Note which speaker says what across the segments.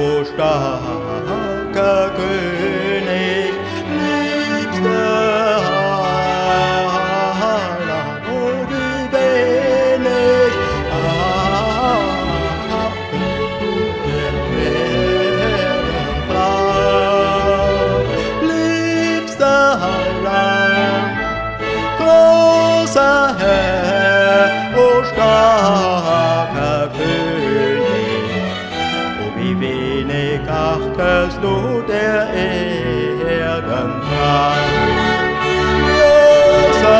Speaker 1: ओष्टा achtest du der Erden Pracht. Großer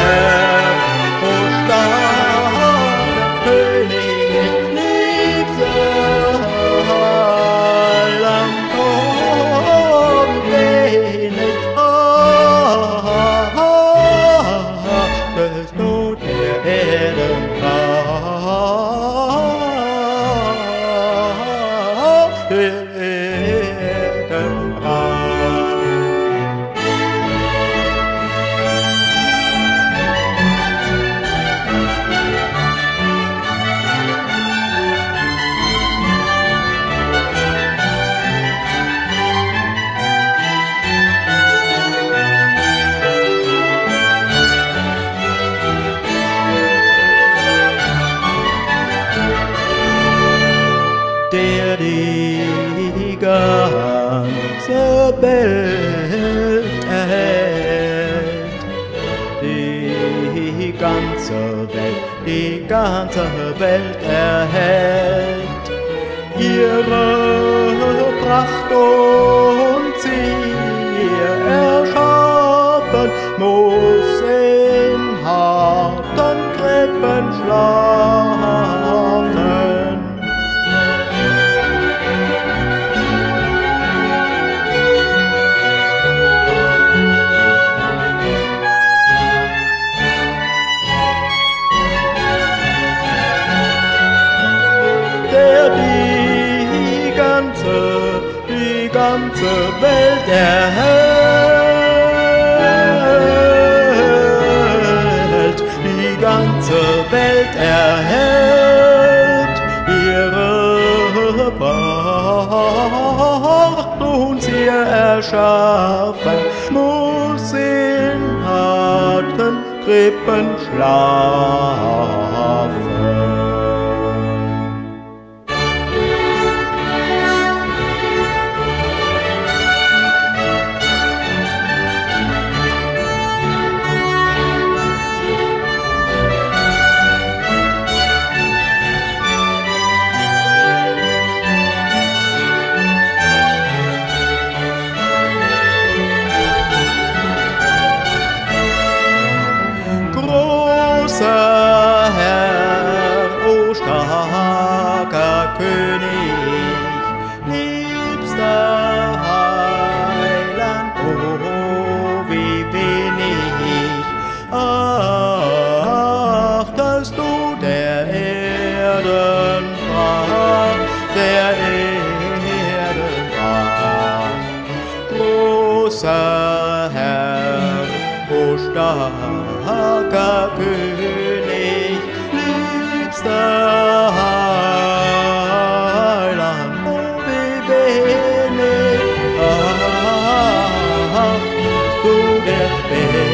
Speaker 1: Herr, o starker König, liebster Heiland, wie wenig achtest du der Erden Pracht, ganze Welt erhält. Die ganze Welt, die ganze Welt erhält. Ihre Pracht und sie erschaffen, muss in harten Krippen ganze Welt erhält, die ganze Welt erhält ihre Pracht sie erschaffen, muss in harten Krippen schlafen. König, liebster Heiland, o wie wenig achtest du der Erden Pracht, der Erden Pracht großer Herr, o starker König, liebster der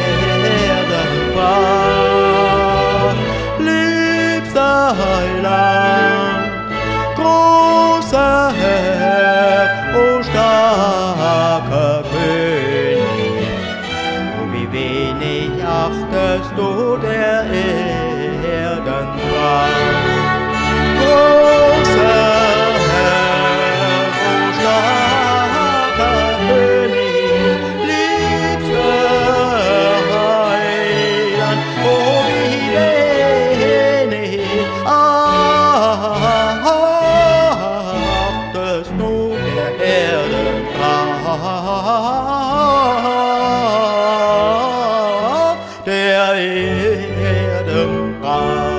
Speaker 1: đời đừng tàn